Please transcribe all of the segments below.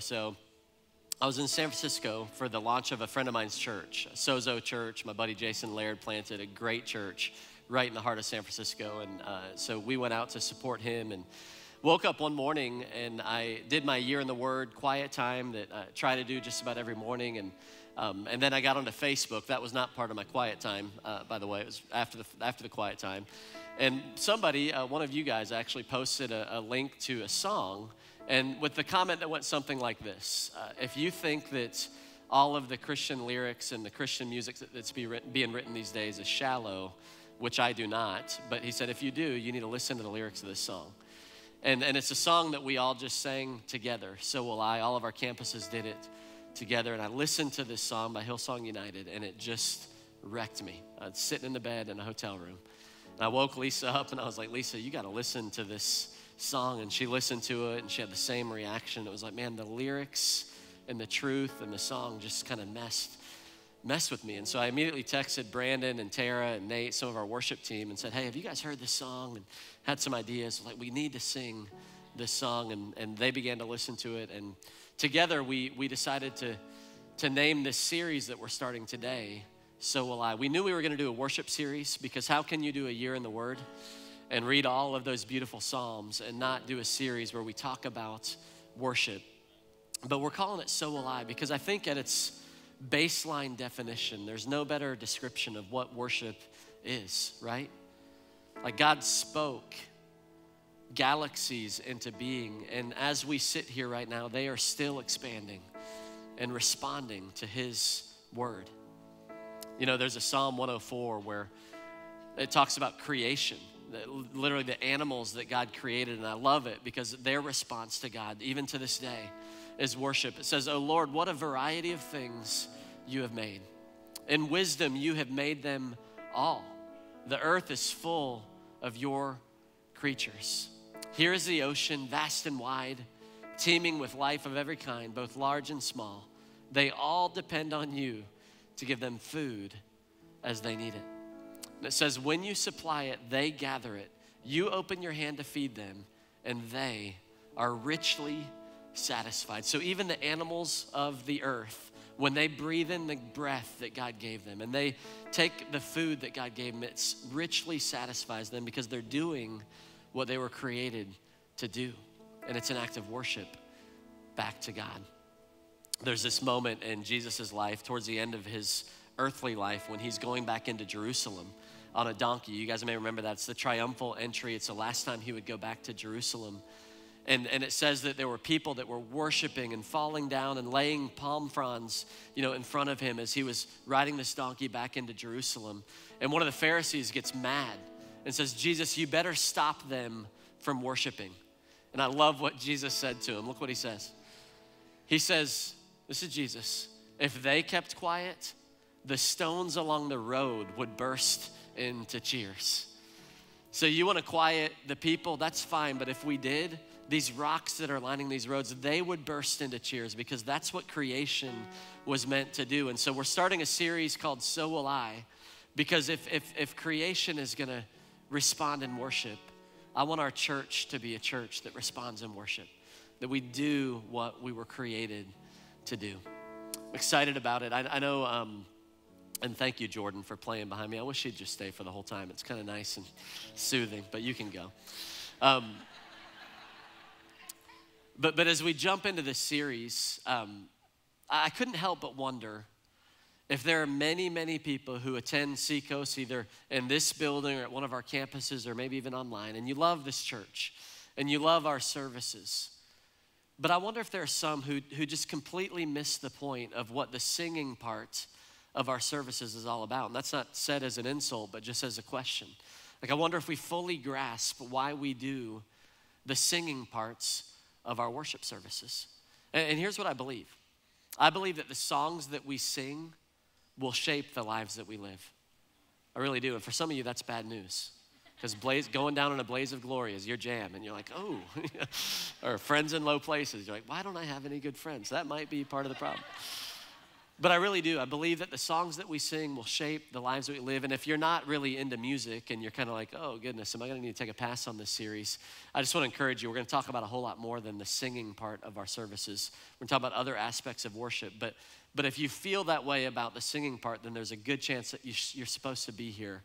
So I was in San Francisco for the launch of a friend of mine's church, Sozo Church. My buddy Jason Laird planted a great church right in the heart of San Francisco. And uh, so we went out to support him and woke up one morning and I did my year in the Word quiet time that I try to do just about every morning. And, um, and then I got onto Facebook. That was not part of my quiet time, uh, by the way. It was after the, after the quiet time. And somebody, uh, one of you guys, actually posted a, a link to a song and with the comment that went something like this uh, If you think that all of the Christian lyrics and the Christian music that's be written, being written these days is shallow, which I do not, but he said, if you do, you need to listen to the lyrics of this song. And, and it's a song that we all just sang together. So will I. All of our campuses did it together. And I listened to this song by Hillsong United, and it just wrecked me. I was sitting in the bed in a hotel room. And I woke Lisa up, and I was like, Lisa, you got to listen to this song and she listened to it and she had the same reaction. It was like, man, the lyrics and the truth and the song just kind of messed messed with me. And so I immediately texted Brandon and Tara and Nate, some of our worship team, and said, Hey, have you guys heard this song? And had some ideas. Like, we need to sing this song. And, and they began to listen to it. And together we, we decided to, to name this series that we're starting today, So Will I. We knew we were going to do a worship series because how can you do a year in the Word? And read all of those beautiful Psalms and not do a series where we talk about worship. But we're calling it So Will I because I think at its baseline definition, there's no better description of what worship is, right? Like God spoke galaxies into being, and as we sit here right now, they are still expanding and responding to His word. You know, there's a Psalm 104 where it talks about creation literally the animals that God created. And I love it because their response to God, even to this day, is worship. It says, Oh Lord, what a variety of things you have made. In wisdom, you have made them all. The earth is full of your creatures. Here is the ocean, vast and wide, teeming with life of every kind, both large and small. They all depend on you to give them food as they need it. And it says, When you supply it, they gather it. You open your hand to feed them, and they are richly satisfied. So even the animals of the earth, when they breathe in the breath that God gave them and they take the food that God gave them, it richly satisfies them because they're doing what they were created to do. And it's an act of worship back to God. There's this moment in Jesus' life towards the end of his earthly life when he's going back into Jerusalem on a donkey. You guys may remember that. It's the triumphal entry. It's the last time he would go back to Jerusalem. And, and it says that there were people that were worshiping and falling down and laying palm fronds, you know, in front of him as he was riding this donkey back into Jerusalem. And one of the Pharisees gets mad and says, Jesus, you better stop them from worshiping. And I love what Jesus said to him. Look what he says. He says, This is Jesus. If they kept quiet, the stones along the road would burst into cheers. So you want to quiet the people, that's fine, but if we did, these rocks that are lining these roads, they would burst into cheers because that's what creation was meant to do. And so we're starting a series called So Will I, because if, if, if creation is going to respond in worship, I want our church to be a church that responds in worship, that we do what we were created to do. I'm excited about it. I, I know um, and thank you, Jordan, for playing behind me. I wish you'd just stay for the whole time. It's kind of nice and soothing, but you can go. Um, but, but as we jump into this series, um, I couldn't help but wonder if there are many, many people who attend Seacoast either in this building or at one of our campuses or maybe even online, and you love this church and you love our services. But I wonder if there are some who, who just completely miss the point of what the singing part of our services is all about. And that's not said as an insult, but just as a question. Like, I wonder if we fully grasp why we do the singing parts of our worship services. And, and here's what I believe I believe that the songs that we sing will shape the lives that we live. I really do. And for some of you, that's bad news. Because blaze, going down in a blaze of glory is your jam. And you're like, oh, or friends in low places. You're like, why don't I have any good friends? That might be part of the problem. But I really do. I believe that the songs that we sing will shape the lives that we live. And if you're not really into music and you're kind of like, oh, goodness, am I going to need to take a pass on this series? I just want to encourage you. We're going to talk about a whole lot more than the singing part of our services. We're going to talk about other aspects of worship. But, but if you feel that way about the singing part, then there's a good chance that you, you're supposed to be here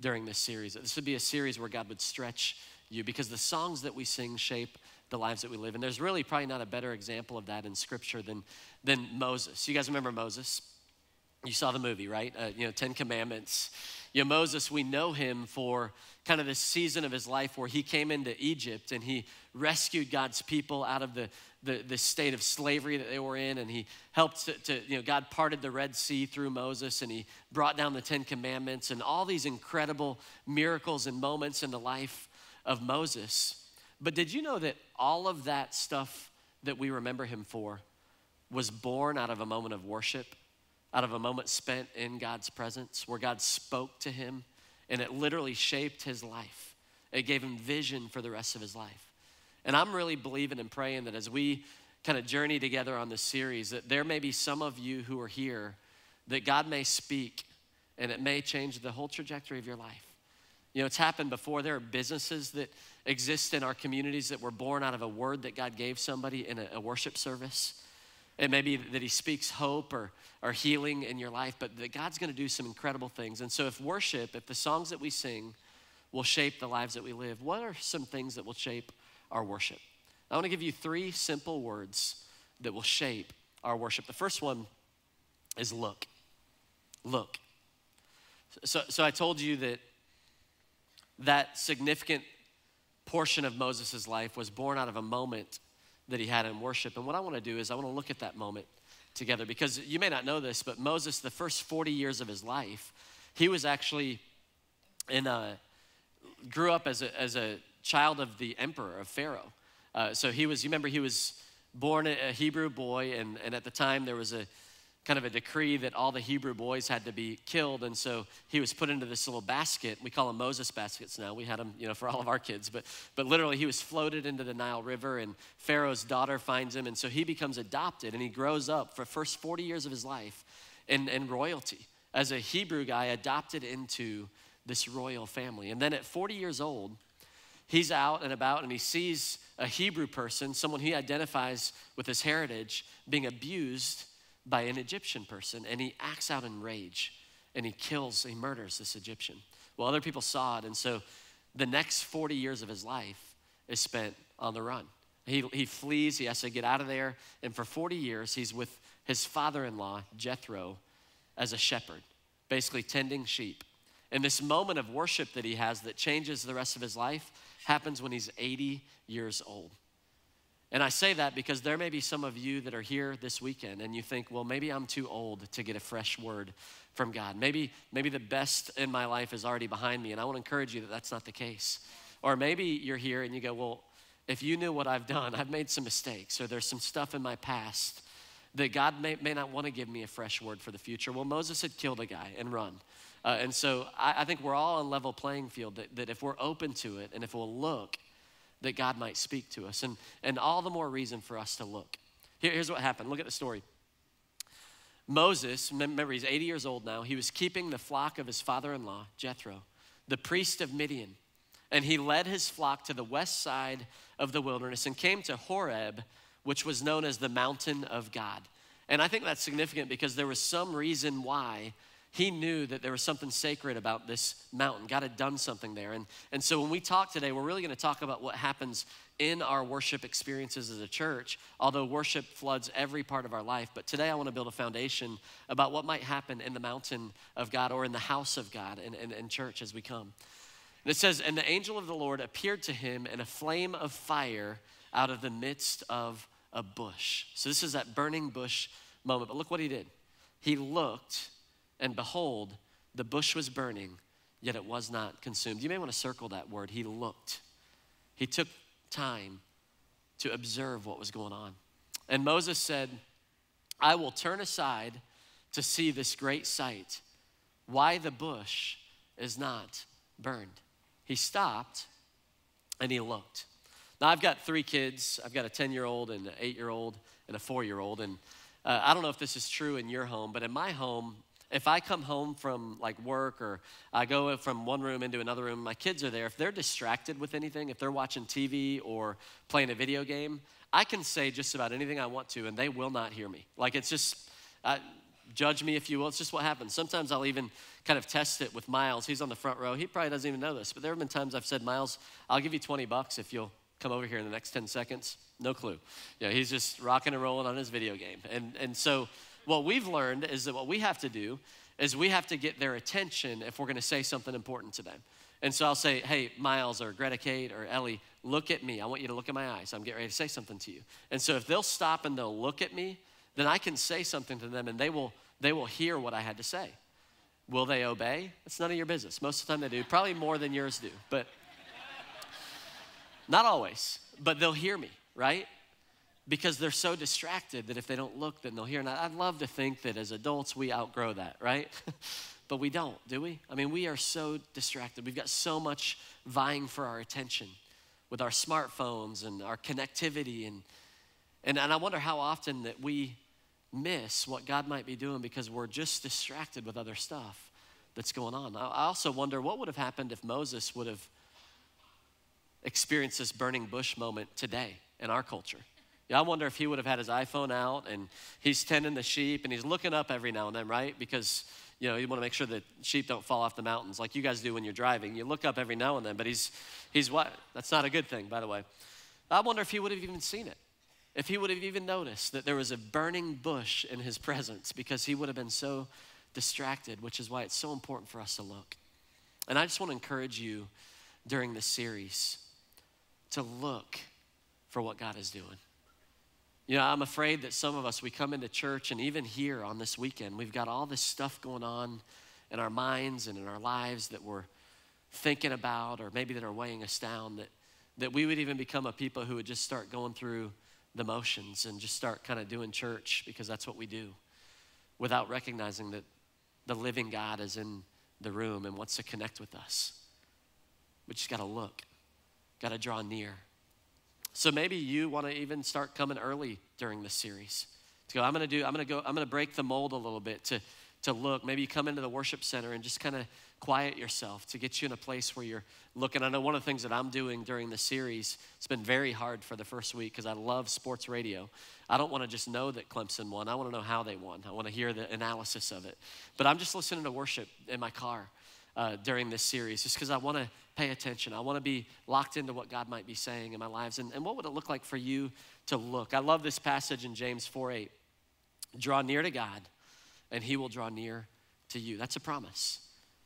during this series. This would be a series where God would stretch you because the songs that we sing shape the lives that we live. And there's really probably not a better example of that in Scripture than, than Moses. You guys remember Moses? You saw the movie, right? Uh, you know, Ten Commandments. You know, Moses, we know him for kind of this season of his life where he came into Egypt and he rescued God's people out of the, the, the state of slavery that they were in. And he helped to, to, you know, God parted the Red Sea through Moses and he brought down the Ten Commandments and all these incredible miracles and moments in the life of Moses. But did you know that all of that stuff that we remember him for was born out of a moment of worship, out of a moment spent in God's presence where God spoke to him and it literally shaped his life? It gave him vision for the rest of his life. And I'm really believing and praying that as we kind of journey together on this series, that there may be some of you who are here that God may speak and it may change the whole trajectory of your life. You know, it's happened before. There are businesses that exist in our communities that were born out of a word that God gave somebody in a, a worship service. It may be that He speaks hope or, or healing in your life, but that God's going to do some incredible things. And so, if worship, if the songs that we sing will shape the lives that we live, what are some things that will shape our worship? I want to give you three simple words that will shape our worship. The first one is look. Look. So, so I told you that that significant portion of Moses' life was born out of a moment that he had in worship. And what I want to do is I want to look at that moment together because you may not know this, but Moses, the first 40 years of his life, he was actually in a, grew up as a, as a child of the emperor, of Pharaoh. Uh, so he was, you remember, he was born a Hebrew boy, and, and at the time there was a kind of a decree that all the Hebrew boys had to be killed. And so he was put into this little basket. We call them Moses baskets now. We had them, you know, for all of our kids. But, but literally, he was floated into the Nile River, and Pharaoh's daughter finds him. And so he becomes adopted, and he grows up for first 40 years of his life in, in royalty as a Hebrew guy adopted into this royal family. And then at 40 years old, he's out and about and he sees a Hebrew person, someone he identifies with his heritage, being abused by an Egyptian person and he acts out in rage and he kills, he murders this Egyptian. Well, other people saw it, and so the next 40 years of his life is spent on the run. He, he flees, he has to get out of there, and for 40 years, he's with his father in law, Jethro, as a shepherd, basically tending sheep. And this moment of worship that he has that changes the rest of his life happens when he's 80 years old. And I say that because there may be some of you that are here this weekend and you think, well, maybe I'm too old to get a fresh word from God. Maybe, maybe the best in my life is already behind me, and I want to encourage you that that's not the case. Or maybe you're here and you go, well, if you knew what I've done, I've made some mistakes, or there's some stuff in my past that God may, may not want to give me a fresh word for the future. Well, Moses had killed a guy and run. Uh, and so I, I, think we're all on level playing field that, that if we're open to it and if we'll look, that God might speak to us. And, and all the more reason for us to look. Here, here's what happened. Look at the story. Moses, remember he's 80 years old now, he was keeping the flock of his father in law, Jethro, the priest of Midian. And he led his flock to the west side of the wilderness and came to Horeb, which was known as the mountain of God. And I think that's significant because there was some reason why he knew that there was something sacred about this mountain. God had done something there. And, and so when we talk today, we're really going to talk about what happens in our worship experiences as a church, although worship floods every part of our life. But today I want to build a foundation about what might happen in the mountain of God or in the house of God and, and, and church as we come. And it says, And the angel of the Lord appeared to him in a flame of fire out of the midst of a bush. So this is that burning bush moment. But look what he did. He looked and behold, the bush was burning, yet it was not consumed. You may want to circle that word. He looked. He took time to observe what was going on. And Moses said, I will turn aside to see this great sight, why the bush is not burned. He stopped and he looked. Now, I've got three kids. I've got a 10 year old and an 8 year old and a 4 year old. And uh, I don't know if this is true in your home, but in my home, if I come home from like work or I go from one room into another room, my kids are there. If they're distracted with anything, if they're watching TV or playing a video game, I can say just about anything I want to and they will not hear me. Like it's just, uh, judge me if you will. It's just what happens. Sometimes I'll even kind of test it with Miles. He's on the front row. He probably doesn't even know this, but there have been times I've said, Miles, I'll give you 20 bucks if you'll come over here in the next 10 seconds. No clue. Yeah, he's just rocking and rolling on his video game. And, and so what we've learned is that what we have to do is we have to get their attention if we're going to say something important to them. And so I'll say, hey, Miles or Greta Kate or Ellie, look at me. I want you to look at my eyes. I'm getting ready to say something to you. And so if they'll stop and they'll look at me, then I can say something to them and they will, they will hear what I had to say. Will they obey? It's none of your business. Most of the time they do, probably more than yours do, but not always. But they'll hear me, right? Because they're so distracted that if they don't look, then they'll hear. And I'd love to think that as adults, we outgrow that, right? but we don't, do we? I mean, we are so distracted. We've got so much vying for our attention with our smartphones and our connectivity. And, and, and I wonder how often that we miss what God might be doing because we're just distracted with other stuff that's going on. I also wonder what would have happened if Moses would have experienced this burning bush moment today in our culture. Yeah, I wonder if he would have had his iPhone out and he's tending the sheep and he's looking up every now and then, right? Because you know you want to make sure that sheep don't fall off the mountains like you guys do when you're driving. You look up every now and then, but he's he's what? That's not a good thing, by the way. I wonder if he would have even seen it. If he would have even noticed that there was a burning bush in his presence because he would have been so distracted, which is why it's so important for us to look. And I just want to encourage you during this series to look for what God is doing. You know, I'm afraid that some of us, we come into church and even here on this weekend, we've got all this stuff going on in our minds and in our lives that we're thinking about or maybe that are weighing us down, that, that we would even become a people who would just start going through the motions and just start kind of doing church because that's what we do without recognizing that the living God is in the room and wants to connect with us. We just got to look, got to draw near. So maybe you want to even start coming early during this series. To go, I'm going to do, I'm going to go, I'm going to break the mold a little bit to, to look. Maybe you come into the worship center and just kind of quiet yourself to get you in a place where you're looking. I know one of the things that I'm doing during the series, it's been very hard for the first week because I love sports radio. I don't want to just know that Clemson won. I want to know how they won. I want to hear the analysis of it. But I'm just listening to worship in my car uh, during this series just because I want to pay attention. I want to be locked into what God might be saying in my lives. And, and what would it look like for you to look? I love this passage in James 4 8. Draw near to God, and he will draw near to you. That's a promise.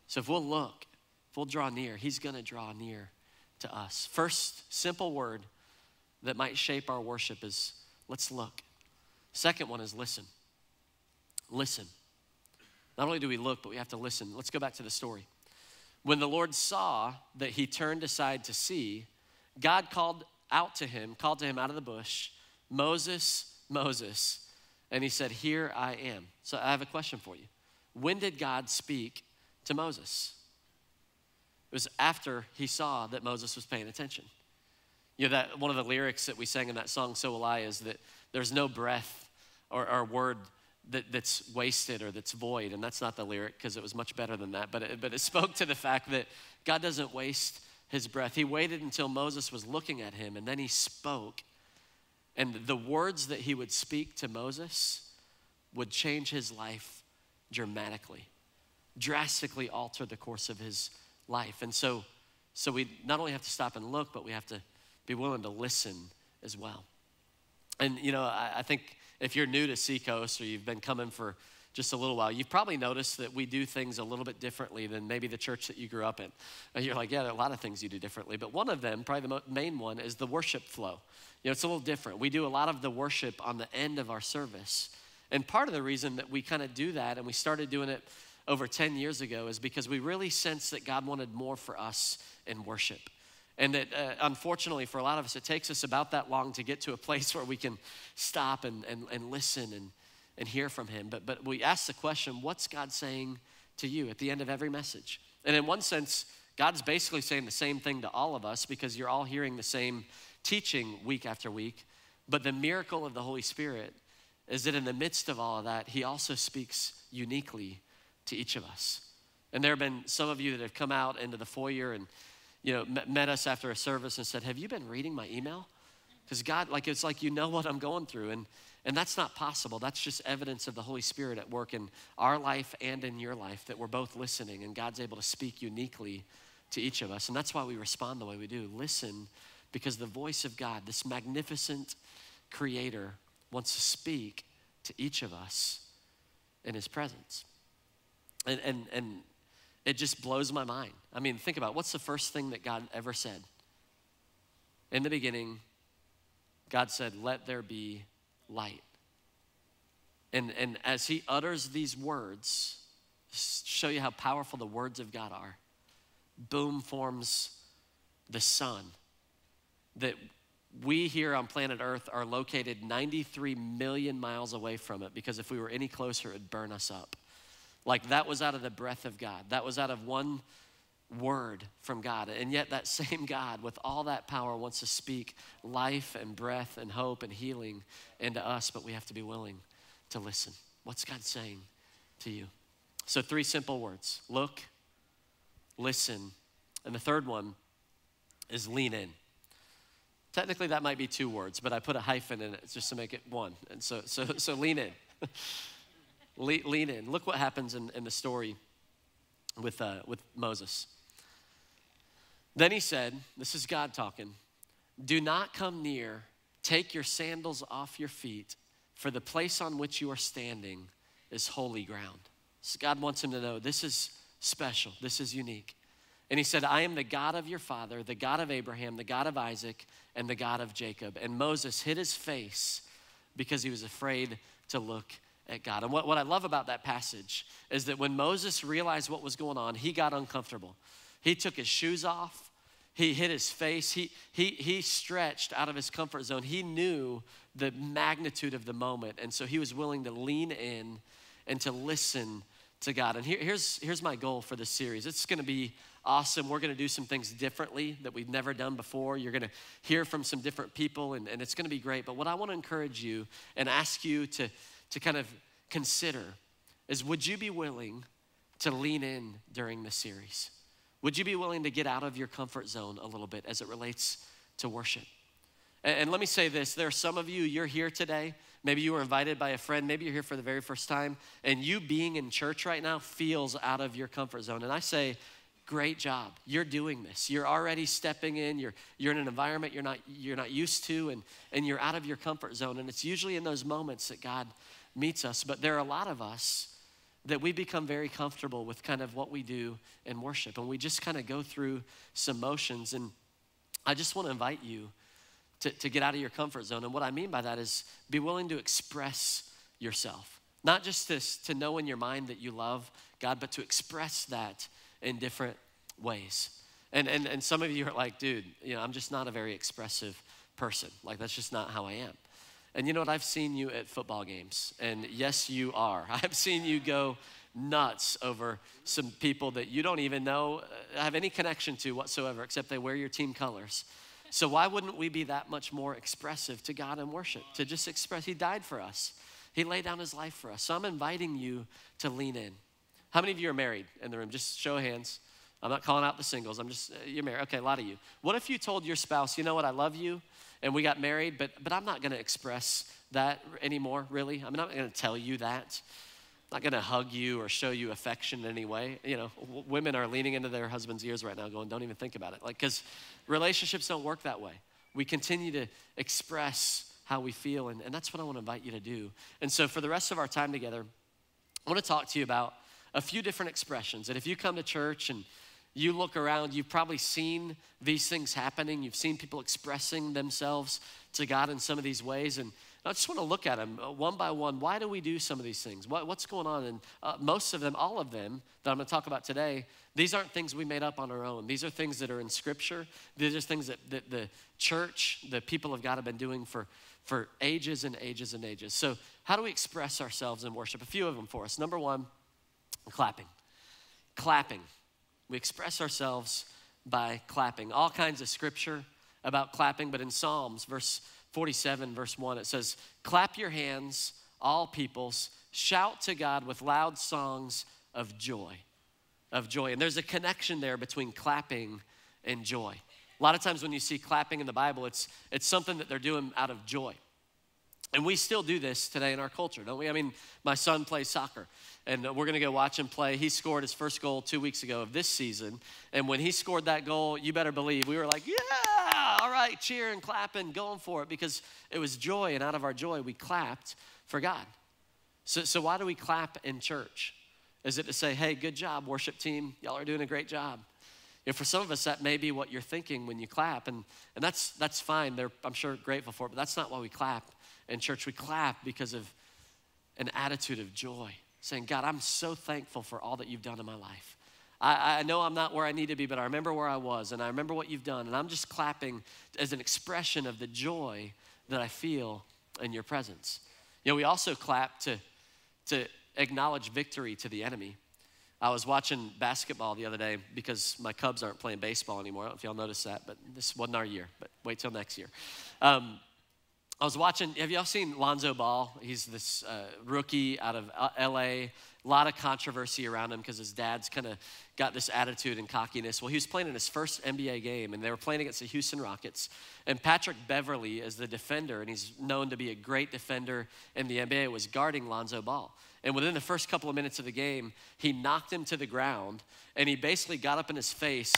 So if we'll look, if we'll draw near, he's going to draw near to us. First simple word that might shape our worship is let's look. Second one is listen. Listen. Not only do we look, but we have to listen. Let's go back to the story. When the Lord saw that he turned aside to see, God called out to him, called to him out of the bush, Moses, Moses. And he said, Here I am. So I have a question for you. When did God speak to Moses? It was after he saw that Moses was paying attention. You know, that one of the lyrics that we sang in that song, So Will I, is that there's no breath or, or word that, that's wasted or that's void. And that's not the lyric because it was much better than that. But it, but it spoke to the fact that God doesn't waste his breath. He waited until Moses was looking at him and then he spoke. And the words that he would speak to Moses would change his life dramatically, drastically alter the course of his life. And so, so we not only have to stop and look, but we have to be willing to listen as well. And, you know, I, I think if you're new to Seacoast or you've been coming for just a little while, you've probably noticed that we do things a little bit differently than maybe the church that you grew up in. And you're like, yeah, there are a lot of things you do differently, but one of them, probably the main one, is the worship flow. You know, it's a little different. We do a lot of the worship on the end of our service. And part of the reason that we kind of do that, and we started doing it over 10 years ago, is because we really sensed that God wanted more for us in worship. And that uh, unfortunately, for a lot of us, it takes us about that long to get to a place where we can stop and, and, and listen and, and hear from Him. But, but we ask the question what's God saying to you at the end of every message? And in one sense, God's basically saying the same thing to all of us because you're all hearing the same teaching week after week. But the miracle of the Holy Spirit is that in the midst of all of that, He also speaks uniquely to each of us. And there have been some of you that have come out into the foyer and you know met us after a service and said, "Have you been reading my email?" Because God, like it's like you know what I'm going through, and and that's not possible. That's just evidence of the Holy Spirit at work in our life and in your life that we're both listening, and God's able to speak uniquely to each of us. And that's why we respond the way we do. Listen, because the voice of God, this magnificent Creator, wants to speak to each of us in His presence. And, and, and it just blows my mind. I mean, think about it. what's the first thing that God ever said? In the beginning, God said, Let there be light. And, and as he utters these words, show you how powerful the words of God are, boom forms the sun that we here on planet Earth are located 93 million miles away from it because if we were any closer, it'd burn us up. Like that was out of the breath of God. That was out of one word from God. And yet, that same God, with all that power, wants to speak life and breath and hope and healing into us, but we have to be willing to listen. What's God saying to you? So, three simple words look, listen, and the third one is lean in. Technically, that might be two words, but I put a hyphen in it just to make it one. And so, so, so lean in. lean in. Look what happens in, in the story with, uh, with Moses. Then he said, This is God talking, do not come near, take your sandals off your feet, for the place on which you are standing is holy ground. So God wants him to know this is special, this is unique. And he said, I am the God of your father, the God of Abraham, the God of Isaac, and the God of Jacob. And Moses hid his face because he was afraid to look at God. And what, what I love about that passage is that when Moses realized what was going on, he got uncomfortable. He took his shoes off. He hit his face. He, he, he stretched out of his comfort zone. He knew the magnitude of the moment. And so he was willing to lean in and to listen to God. And here, here's, here's my goal for this series it's going to be awesome. We're going to do some things differently that we've never done before. You're going to hear from some different people, and, and it's going to be great. But what I want to encourage you and ask you to, to kind of consider is would you be willing to lean in during the series? Would you be willing to get out of your comfort zone a little bit as it relates to worship? And, and let me say this there are some of you, you're here today. Maybe you were invited by a friend. Maybe you're here for the very first time. And you being in church right now feels out of your comfort zone. And I say, great job you're doing this you're already stepping in you're, you're in an environment you're not you're not used to and, and you're out of your comfort zone and it's usually in those moments that god meets us but there are a lot of us that we become very comfortable with kind of what we do in worship. And we just kind of go through some motions. And I just want to invite you to, to get out of your comfort zone. And what I mean by that is be willing to express yourself. Not just to, to know in your mind that you love God, but to express that in different ways. And, and, and some of you are like, dude, you know, I'm just not a very expressive person. Like, that's just not how I am. And you know what? I've seen you at football games, and yes, you are. I've seen you go nuts over some people that you don't even know uh, have any connection to whatsoever, except they wear your team colors. So why wouldn't we be that much more expressive to God in worship? To just express, He died for us. He laid down His life for us. So I'm inviting you to lean in. How many of you are married in the room? Just show of hands. I'm not calling out the singles. I'm just, uh, you're married. Okay, a lot of you. What if you told your spouse, you know what, I love you, and we got married, but, but I'm not going to express that anymore, really. I'm not going to tell you that. I'm not going to hug you or show you affection in any way. You know, w- women are leaning into their husband's ears right now going, don't even think about it. Like, because relationships don't work that way. We continue to express how we feel, and, and that's what I want to invite you to do. And so, for the rest of our time together, I want to talk to you about a few different expressions. And if you come to church and you look around, you've probably seen these things happening. You've seen people expressing themselves to God in some of these ways. And I just want to look at them uh, one by one. Why do we do some of these things? What, what's going on? And uh, most of them, all of them that I'm going to talk about today, these aren't things we made up on our own. These are things that are in Scripture. These are things that, that the church, the people of God have been doing for, for ages and ages and ages. So, how do we express ourselves in worship? A few of them for us. Number one, clapping. Clapping. We express ourselves by clapping. All kinds of scripture about clapping, but in Psalms, verse 47, verse 1, it says, Clap your hands, all peoples, shout to God with loud songs of joy. Of joy. And there's a connection there between clapping and joy. A lot of times when you see clapping in the Bible, it's, it's something that they're doing out of joy. And we still do this today in our culture, don't we? I mean, my son plays soccer, and we're gonna go watch him play. He scored his first goal two weeks ago of this season. And when he scored that goal, you better believe we were like, yeah, all right, cheering, clapping, going for it, because it was joy. And out of our joy, we clapped for God. So, so why do we clap in church? Is it to say, hey, good job, worship team, y'all are doing a great job? You know, for some of us, that may be what you're thinking when you clap, and, and that's, that's fine. They're, I'm sure, grateful for it, but that's not why we clap in church. We clap because of an attitude of joy, saying, God, I'm so thankful for all that you've done in my life. I, I know I'm not where I need to be, but I remember where I was, and I remember what you've done, and I'm just clapping as an expression of the joy that I feel in your presence. You know, we also clap to, to acknowledge victory to the enemy. I was watching basketball the other day because my Cubs aren't playing baseball anymore. I don't know if y'all noticed that, but this wasn't our year, but wait till next year. Um, I was watching, have y'all seen Lonzo Ball? He's this uh, rookie out of uh, LA. A lot of controversy around him because his dad's kind of got this attitude and cockiness. Well, he was playing in his first NBA game, and they were playing against the Houston Rockets. And Patrick Beverley is the defender, and he's known to be a great defender in the NBA, was guarding Lonzo Ball. And within the first couple of minutes of the game, he knocked him to the ground and he basically got up in his face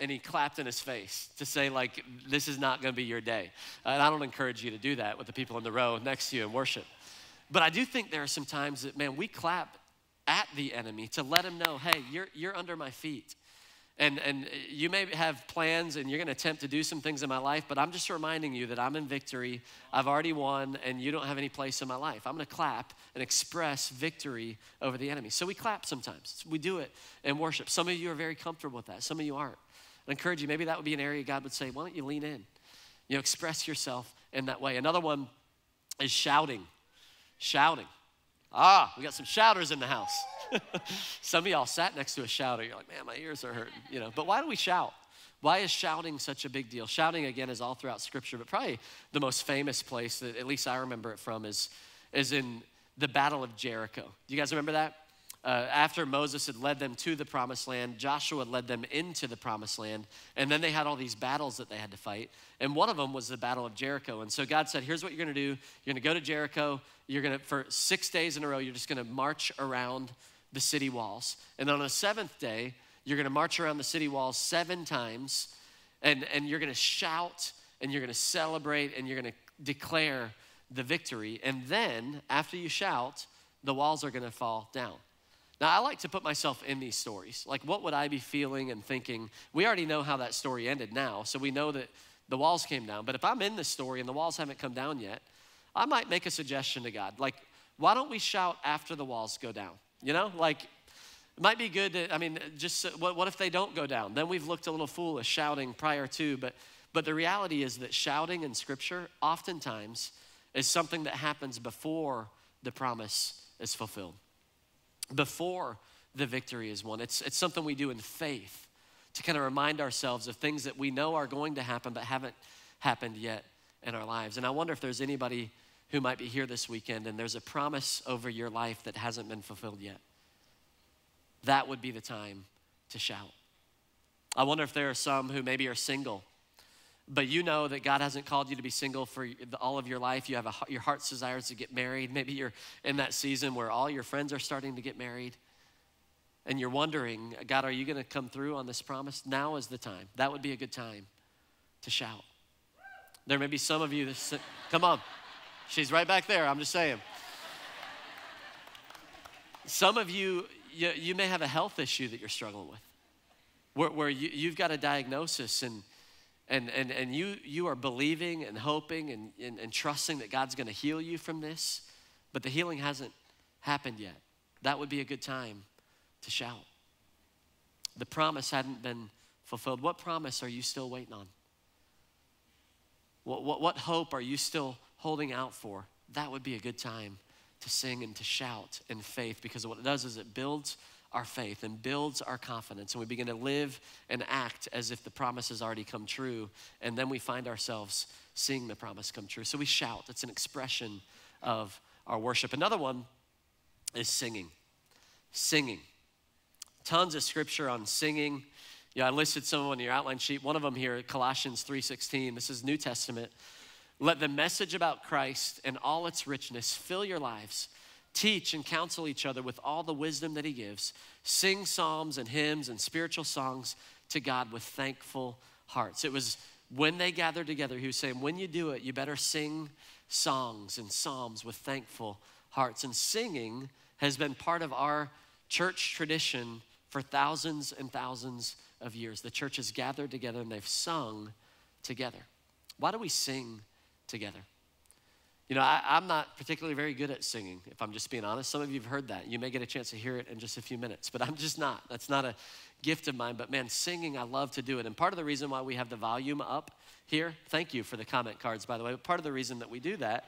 and he clapped in his face to say, like, this is not gonna be your day. And I don't encourage you to do that with the people in the row next to you in worship. But I do think there are some times that, man, we clap at the enemy to let him know, hey, you're, you're under my feet. And, and you may have plans and you're going to attempt to do some things in my life, but I'm just reminding you that I'm in victory. I've already won, and you don't have any place in my life. I'm going to clap and express victory over the enemy. So we clap sometimes. We do it in worship. Some of you are very comfortable with that, some of you aren't. I encourage you, maybe that would be an area God would say, why don't you lean in? You know, express yourself in that way. Another one is shouting. Shouting. Ah, we got some shouters in the house. Some of y'all sat next to a shouter. You're like, man, my ears are hurting, you know. But why do we shout? Why is shouting such a big deal? Shouting, again, is all throughout Scripture, but probably the most famous place that at least I remember it from is, is in the Battle of Jericho. Do you guys remember that? Uh, after Moses had led them to the promised land, Joshua led them into the promised land, and then they had all these battles that they had to fight. And one of them was the Battle of Jericho. And so God said, Here's what you're gonna do. You're gonna go to Jericho. You're gonna, for six days in a row, you're just gonna march around the city walls. And on the seventh day, you're gonna march around the city walls seven times, and, and you're gonna shout, and you're gonna celebrate, and you're gonna declare the victory. And then, after you shout, the walls are gonna fall down. Now, I like to put myself in these stories. Like, what would I be feeling and thinking? We already know how that story ended now, so we know that the walls came down. But if I'm in this story and the walls haven't come down yet, I might make a suggestion to God. Like, why don't we shout after the walls go down? You know, like, it might be good to, I mean, just uh, what, what if they don't go down? Then we've looked a little foolish shouting prior to, but, but the reality is that shouting in Scripture oftentimes is something that happens before the promise is fulfilled before the victory is won. It's, it's something we do in faith to kind of remind ourselves of things that we know are going to happen but haven't happened yet in our lives. And I wonder if there's anybody who might be here this weekend and there's a promise over your life that hasn't been fulfilled yet. That would be the time to shout. I wonder if there are some who maybe are single but you know that God hasn't called you to be single for all of your life. You have a, your heart's desires to get married. Maybe you're in that season where all your friends are starting to get married. And you're wondering, God, are you going to come through on this promise? Now is the time. That would be a good time to shout. There may be some of you that, come on. She's right back there. I'm just saying. Some of you, you, you may have a health issue that you're struggling with, where, where you, you've got a diagnosis and and, and, and you, you are believing and hoping and, and, and trusting that God's going to heal you from this, but the healing hasn't happened yet, that would be a good time to shout. The promise hadn't been fulfilled. What promise are you still waiting on? What, what, what hope are you still holding out for? That would be a good time to sing and to shout in faith because what it does is it builds our faith and builds our confidence. And we begin to live and act as if the promise has already come true. And then we find ourselves seeing the promise come true. So we shout. It's an expression of our worship. Another one is singing. Singing. Tons of scripture on singing. Yeah, I listed some on your outline sheet. One of them here, Colossians 3:16. This is New Testament. Let the message about Christ and all its richness fill your lives. Teach and counsel each other with all the wisdom that he gives. Sing psalms and hymns and spiritual songs to God with thankful hearts. It was when they gathered together, he was saying, when you do it, you better sing songs and psalms with thankful hearts. And singing has been part of our church tradition for thousands and thousands of years. The church has gathered together and they've sung together. Why do we sing together? You know, I, am not particularly very good at singing, if I'm just being honest. Some of you have heard that. You may get a chance to hear it in just a few minutes, but I'm just not. That's not a gift of mine. But man, singing, I love to do it. And part of the reason why we have the volume up here, thank you for the comment cards, by the way. But part of the reason that we do that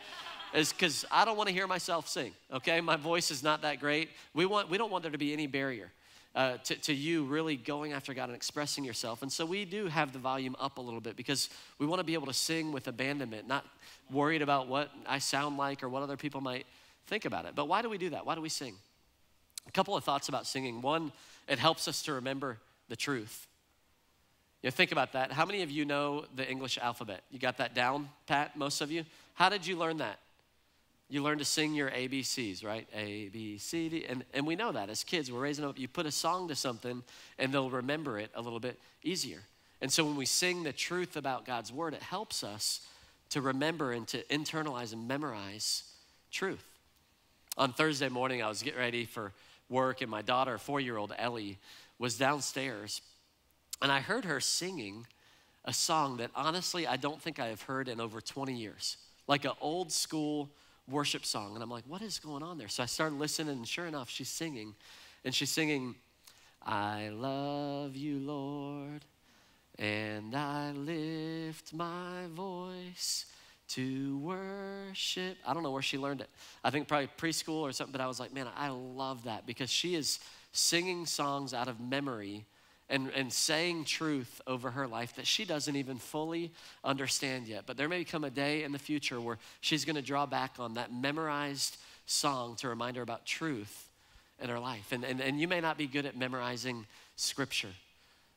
is because I don't want to hear myself sing, okay? My voice is not that great. We, want, we don't want there to be any barrier uh, to, to you really going after God and expressing yourself. And so we do have the volume up a little bit because we want to be able to sing with abandonment, not worried about what I sound like or what other people might think about it. But why do we do that? Why do we sing? A couple of thoughts about singing. One, it helps us to remember the truth. You know, think about that. How many of you know the English alphabet? You got that down, Pat? Most of you? How did you learn that? You learn to sing your ABCs, right? A, B, C, D. And, and we know that as kids, we're raising up, you put a song to something and they'll remember it a little bit easier. And so when we sing the truth about God's word, it helps us to remember and to internalize and memorize truth. On Thursday morning, I was getting ready for work, and my daughter, four year old Ellie, was downstairs. And I heard her singing a song that honestly I don't think I have heard in over 20 years, like an old school worship song. And I'm like, what is going on there? So I started listening, and sure enough, she's singing. And she's singing, I love you, Lord, and I lift my voice to worship. I don't know where she learned it. I think probably preschool or something, but I was like, man, I love that because she is singing songs out of memory and, and saying truth over her life that she doesn't even fully understand yet. But there may come a day in the future where she's going to draw back on that memorized song to remind her about truth in her life. And, and, and you may not be good at memorizing scripture,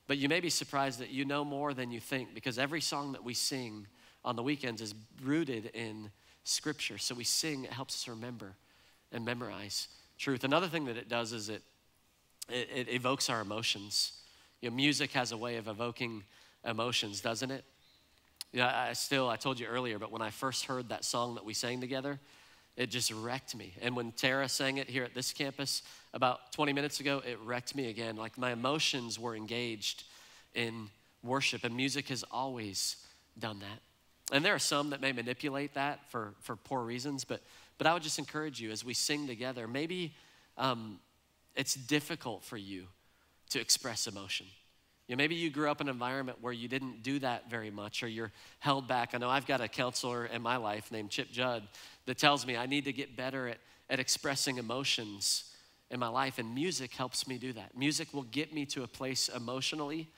but you may be surprised that you know more than you think because every song that we sing on the weekends is rooted in scripture. So we sing, it helps us remember and memorize truth. Another thing that it does is it, it, it evokes our emotions. You know, music has a way of evoking emotions, doesn't it? Yeah, I still, I told you earlier, but when I first heard that song that we sang together, it just wrecked me. And when Tara sang it here at this campus about 20 minutes ago, it wrecked me again. Like my emotions were engaged in worship, and music has always done that. And there are some that may manipulate that for, for poor reasons, but, but I would just encourage you as we sing together, maybe um, it's difficult for you to express emotion. You know, maybe you grew up in an environment where you didn't do that very much or you're held back. I know I've got a counselor in my life named Chip Judd that tells me I need to get better at, at expressing emotions in my life, and music helps me do that. Music will get me to a place emotionally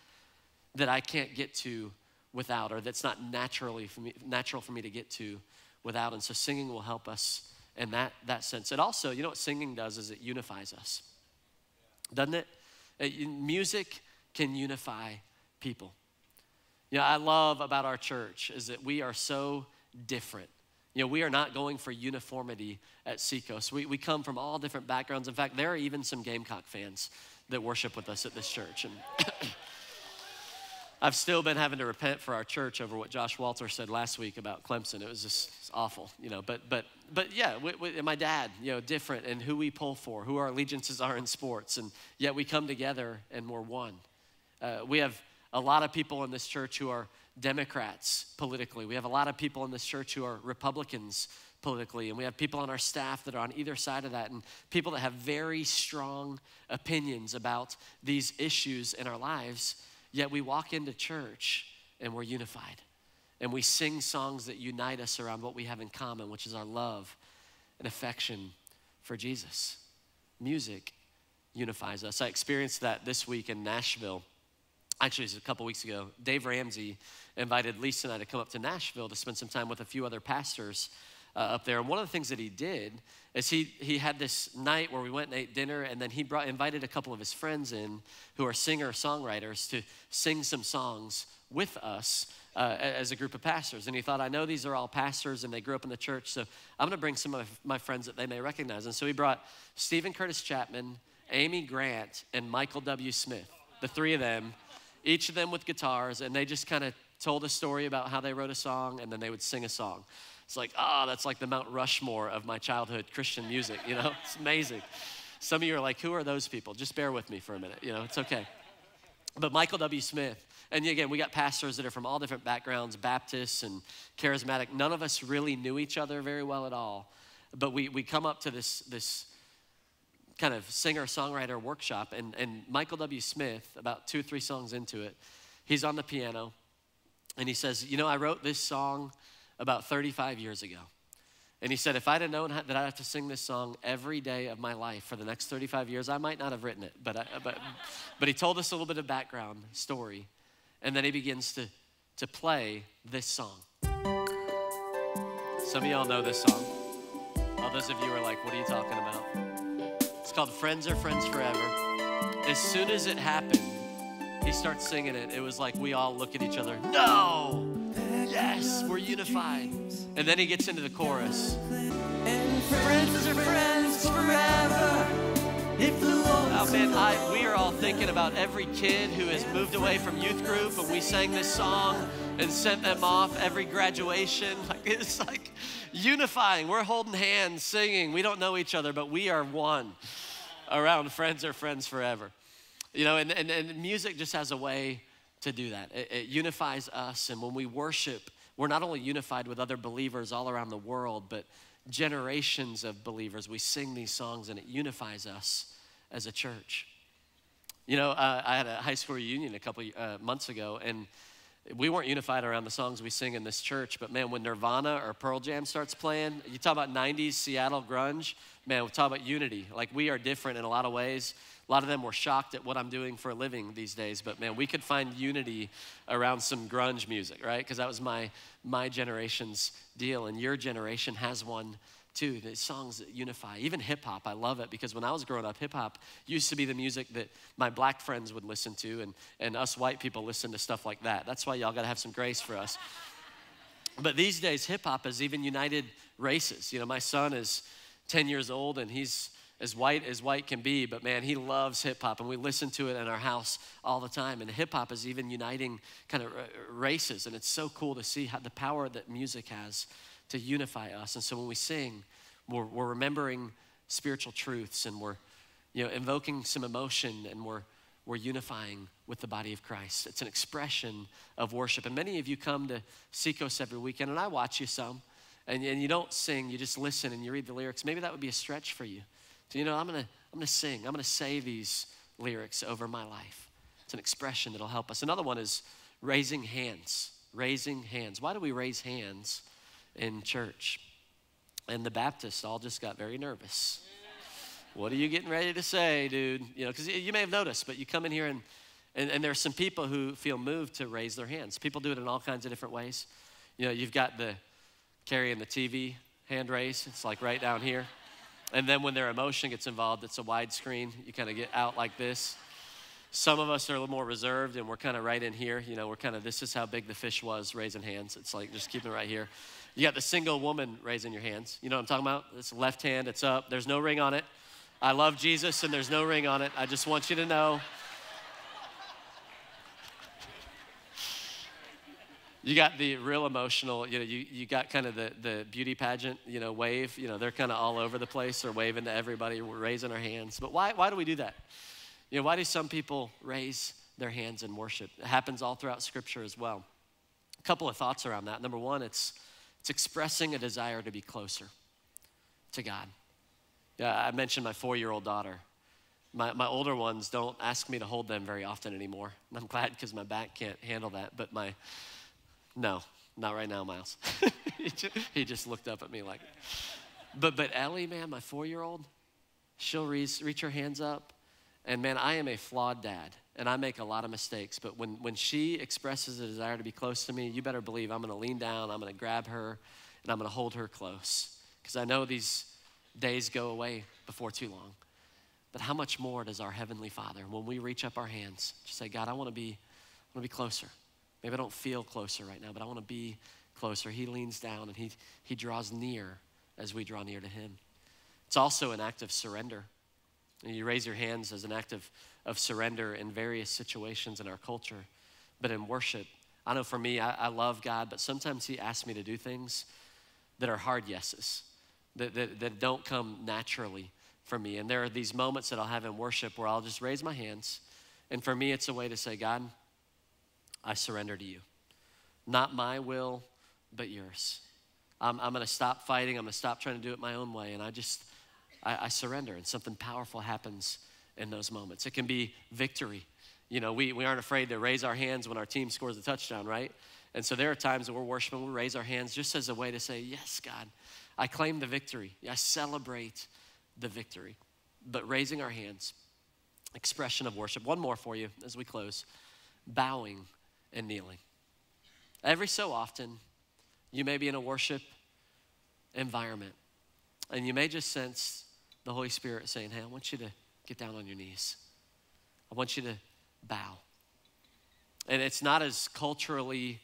that I can't get to without, or that's not naturally for me, natural for me to get to without. And so singing will help us in that, that sense. It also, you know what singing does is it unifies us, doesn't it? Uh, music can unify people. You know, I love about our church is that we are so different. You know, we are not going for uniformity at Seacoast. We, we come from all different backgrounds. In fact, there are even some Gamecock fans that worship with us at this church. And I've still been having to repent for our church over what Josh Walter said last week about Clemson. It was just awful, you know. But but but yeah, we, we, my dad, you know, different and who we pull for, who our allegiances are in sports, and yet we come together and we're one. Uh, we have a lot of people in this church who are Democrats politically. We have a lot of people in this church who are Republicans politically, and we have people on our staff that are on either side of that, and people that have very strong opinions about these issues in our lives. Yet we walk into church and we're unified. And we sing songs that unite us around what we have in common, which is our love and affection for Jesus. Music unifies us. I experienced that this week in Nashville. Actually, it was a couple weeks ago. Dave Ramsey invited Lisa and I to come up to Nashville to spend some time with a few other pastors uh, up there. And one of the things that he did is he, he had this night where we went and ate dinner, and then he brought, invited a couple of his friends in who are singer songwriters to sing some songs with us uh, as a group of pastors. And he thought, I know these are all pastors and they grew up in the church, so I'm gonna bring some of my friends that they may recognize. And so he brought Steven Curtis Chapman, Amy Grant, and Michael W. Smith, the three of them, each of them with guitars, and they just kind of told a story about how they wrote a song and then they would sing a song. It's like, ah, oh, that's like the Mount Rushmore of my childhood Christian music, you know? It's amazing. Some of you are like, who are those people? Just bear with me for a minute, you know, it's okay. But Michael W. Smith, and again, we got pastors that are from all different backgrounds, Baptists and charismatic. None of us really knew each other very well at all. But we, we come up to this, this kind of singer songwriter workshop, and, and Michael W. Smith, about two or three songs into it, he's on the piano, and he says, You know, I wrote this song about 35 years ago. And he said, if I'd have known that I'd have to sing this song every day of my life for the next 35 years, I might not have written it. But, I, but, but he told us a little bit of background story. And then he begins to, to play this song. Some of y'all know this song. All those of you are like, what are you talking about? It's called Friends Are Friends Forever. As soon as it happened, he starts singing it. It was like we all look at each other, no! Yes, we're unified. And then he gets into the chorus. And friends are friends forever. Oh man, I, we are all thinking about every kid who has moved away from youth group, and we sang this song and sent them off every graduation. Like it's like unifying. We're holding hands, singing. We don't know each other, but we are one around friends are friends forever. You know, and, and, and music just has a way to do that. It, it, unifies us. And when we worship, we're not only unified with other believers all around the world, but generations of believers. We sing these songs and it unifies us as a church. You know, uh, I had a high school reunion a couple uh, months ago, and we weren't unified around the songs we sing in this church, but man, when Nirvana or Pearl Jam starts playing, you talk about 90s Seattle grunge, man, we talk about unity. Like we are different in a lot of ways. A lot of them were shocked at what I'm doing for a living these days, but man, we could find unity around some grunge music, right? Because that was my my generation's deal, and your generation has one too. The songs that unify, even hip hop. I love it because when I was growing up, hip hop used to be the music that my black friends would listen to, and and us white people listen to stuff like that. That's why y'all got to have some grace for us. But these days, hip hop has even united races. You know, my son is 10 years old, and he's as white as white can be, but man, he loves hip hop, and we listen to it in our house all the time. And hip hop is even uniting kind of races, and it's so cool to see how the power that music has to unify us. And so when we sing, we're, we're remembering spiritual truths, and we're you know invoking some emotion, and we're we're unifying with the body of Christ. It's an expression of worship. And many of you come to Seacoast every weekend, and I watch you some, and, and you don't sing, you just listen and you read the lyrics. Maybe that would be a stretch for you. So, you know, I'm gonna, I'm gonna sing, I'm gonna say these lyrics over my life. It's an expression that'll help us. Another one is raising hands. Raising hands. Why do we raise hands in church? And the Baptists all just got very nervous. What are you getting ready to say, dude? You know, because you may have noticed, but you come in here and, and, and there are some people who feel moved to raise their hands. People do it in all kinds of different ways. You know, you've got the carrying the TV hand raise, it's like right down here. And then when their emotion gets involved, it's a widescreen. You kind of get out like this. Some of us are a little more reserved and we're kind of right in here. You know, we're kind of, this is how big the fish was, raising hands. It's like just keeping it right here. You got the single woman raising your hands. You know what I'm talking about? It's left hand, it's up. There's no ring on it. I love Jesus and there's no ring on it. I just want you to know you got the real emotional, you know, you, you got kind of the, the beauty pageant, you know, wave. You know, they're kind of all over the place. They're waving to everybody, we're raising our hands. But why, why do we do that? You know, why do some people raise their hands in worship? It happens all throughout Scripture as well. A couple of thoughts around that. Number one, it's, it's expressing a desire to be closer to God. Yeah, I mentioned my four year old daughter. My, my older ones don't ask me to hold them very often anymore. I'm glad because my back can't handle that. But my, no, not right now, Miles. he, just, looked up at me like, but, but Ellie, man, my four year old, she'll reach, reach her hands up. And man, I am a flawed dad and I make a lot of mistakes. But when, when she expresses a desire to be close to me, you better believe I'm going to lean down, I'm going to grab her, and I'm going to hold her close because I know these days go away before too long. But how much more does our Heavenly Father, when we reach up our hands, just say, God, I want to be, I want to be closer. Maybe I don't feel closer right now, but I want to be closer. He leans down and he, he draws near as we draw near to Him. It's also an act of surrender. And you raise your hands as an act of, of surrender in various situations in our culture. But in worship, I know for me, I, I love God, but sometimes He asks me to do things that are hard yeses, that, that, that don't come naturally for me. And there are these moments that I'll have in worship where I'll just raise my hands. And for me, it's a way to say, God, I surrender to you. Not my will, but yours. I'm, I'm going to stop fighting. I'm going to stop trying to do it my own way. And I just, I, I surrender. And something powerful happens in those moments. It can be victory. You know, we, we aren't afraid to raise our hands when our team scores a touchdown, right? And so there are times that we're worshiping, we raise our hands just as a way to say, Yes, God, I claim the victory. I celebrate the victory. But raising our hands, expression of worship. One more for you as we close bowing and kneeling. Every so often, you may be in a worship environment and you may just sense the Holy Spirit saying, Hey, I want you to get down on your knees. I want you to bow. And it's not as culturally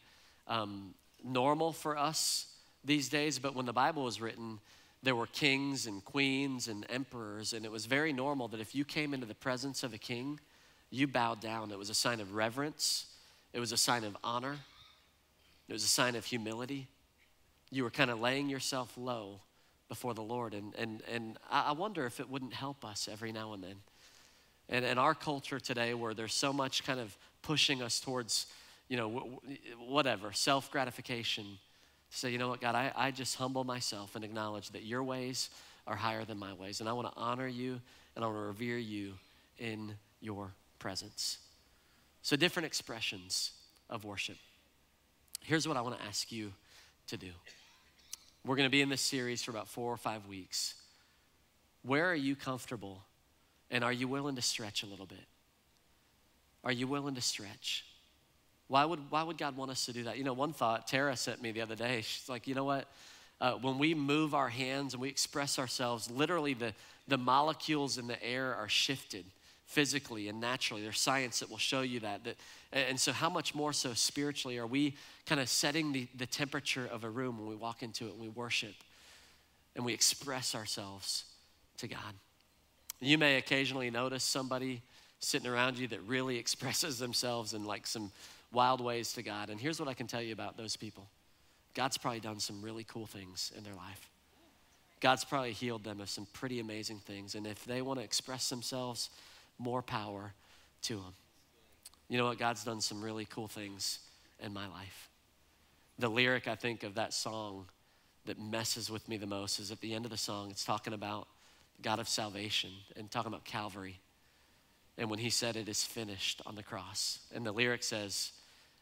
um, normal for us these days, but when the Bible was written, there were kings and queens and emperors, and it was very normal that if you came into the presence of a king, you bowed down. It was a sign of reverence, it was a sign of honor, it was a sign of humility. You were kind of laying yourself low before the Lord. And, and, and I wonder if it wouldn't help us every now and then. And in our culture today, where there's so much kind of pushing us towards, you know, whatever, self gratification, say, you know what, God, I, I just humble myself and acknowledge that your ways are higher than my ways. And I want to honor you and I want to revere you in your presence. So, different expressions of worship. Here's what I want to ask you to do. We're going to be in this series for about four or five weeks. Where are you comfortable? And are you willing to stretch a little bit? Are you willing to stretch? Why would, why would God want us to do that? You know, one thought Tara sent me the other day. She's like, you know what? Uh, when we move our hands and we express ourselves, literally the, the molecules in the air are shifted physically and naturally. There's science that will show you that. that and so, how much more so spiritually are we kind of setting the, the temperature of a room when we walk into it and we worship and we express ourselves to God? You may occasionally notice somebody sitting around you that really expresses themselves in like some wild ways to God. And here's what I can tell you about those people God's probably done some really cool things in their life. God's probably healed them of some pretty amazing things. And if they want to express themselves, more power to them. You know what? God's done some really cool things in my life. The lyric, I think, of that song that messes with me the most is at the end of the song, it's talking about God of salvation and talking about Calvary. And when he said, It is finished on the cross. And the lyric says,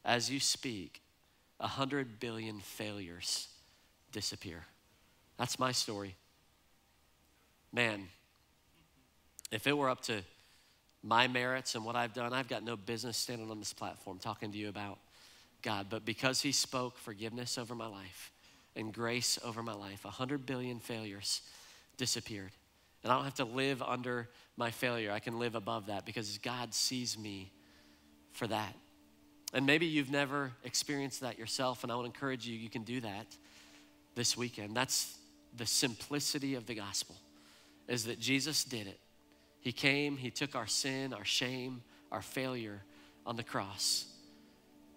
As you speak, a hundred billion failures disappear. That's my story. Man, if it were up to my merits and what I've done, I've got no business standing on this platform talking to you about God. But because He spoke forgiveness over my life and grace over my life, a hundred billion failures disappeared. And I don't have to live under my failure. I can live above that because God sees me for that. And maybe you've never experienced that yourself, and I would encourage you, you can do that this weekend. That's the simplicity of the gospel, is that Jesus did it he came, He took our sin, our shame, our failure on the cross,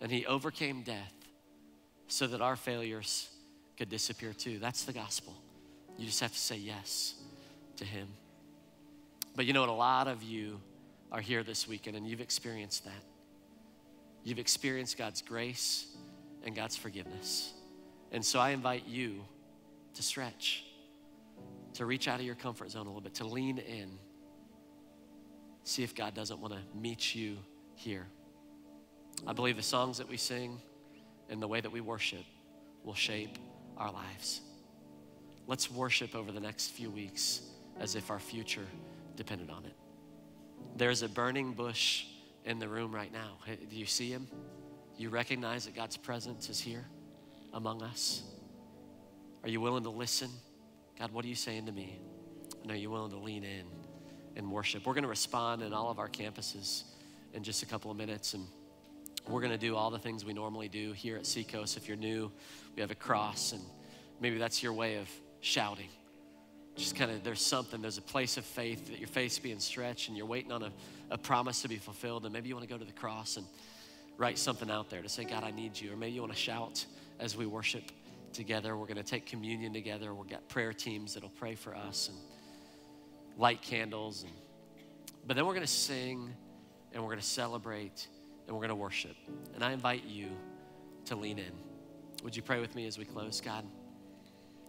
and He overcame death so that our failures could disappear too. That's the gospel. You just have to say yes to Him. But you know what? A lot of you are here this weekend and you've experienced that. You've experienced God's grace and God's forgiveness. And so I invite you to stretch, to reach out of your comfort zone a little bit, to lean in see if God doesn't want to meet you here. I believe the songs that we sing and the way that we worship will shape our lives. Let's worship over the next few weeks as if our future depended on it. There's a burning bush in the room right now. Do you see him? You recognize that God's presence is here among us. Are you willing to listen? God, what are you saying to me? And are you willing to lean in and worship? We're going to respond in all of our campuses in just a couple of minutes. And we're going to do all the things we normally do here at Seacoast. If you're new, we have a cross, and maybe that's your way of shouting. Just kind of, there's something, there's a place of faith that your faith's being stretched and you're waiting on a, a promise to be fulfilled. And maybe you want to go to the cross and write something out there to say, God, I need you. Or maybe you want to shout as we worship together. We're going to take communion together. We've got prayer teams that'll pray for us and light candles. And, but then we're going to sing and we're going to celebrate and we're going to worship. And I invite you to lean in. Would you pray with me as we close? God,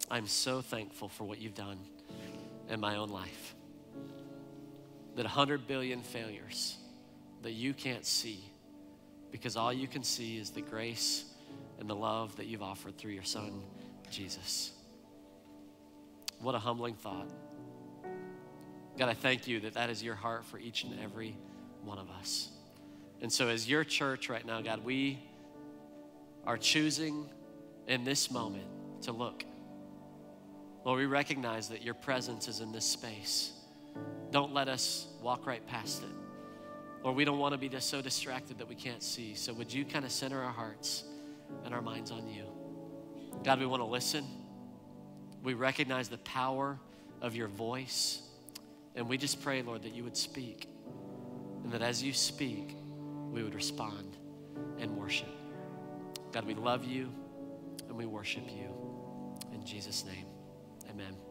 I'm so thankful for what you've done in my own life. That 100 billion failures that you can't see because all you can see is the grace and the love that you've offered through your son, Jesus. What a humbling thought. God, I thank you that that is your heart for each and every one of us. And so, as your church right now, God, we are choosing in this moment to look. Lord, we recognize that your presence is in this space. Don't let us walk right past it. Lord, we don't want to be just so distracted that we can't see. So, would you kind of center our hearts and our minds on you? God, we want to listen. We recognize the power of your voice. And we just pray, Lord, that you would speak. And that as you speak, we would respond and worship. God, we love you and we worship you. In Jesus' name, amen.